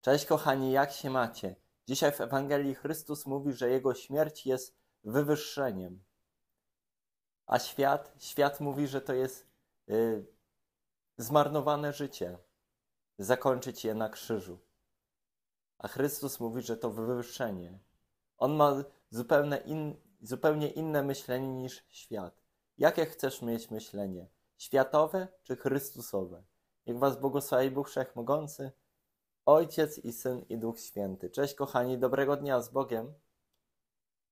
Cześć kochani, jak się macie? Dzisiaj w Ewangelii Chrystus mówi, że Jego śmierć jest wywyższeniem. A świat, świat mówi, że to jest y, zmarnowane życie, zakończyć je na krzyżu. A Chrystus mówi, że to wywyższenie. On ma zupełnie, in, zupełnie inne myślenie niż świat. Jakie chcesz mieć myślenie? Światowe czy Chrystusowe? Niech Was błogosławi Bóg Wszechmogący, Ojciec i Syn i Duch Święty. Cześć kochani, dobrego dnia z Bogiem.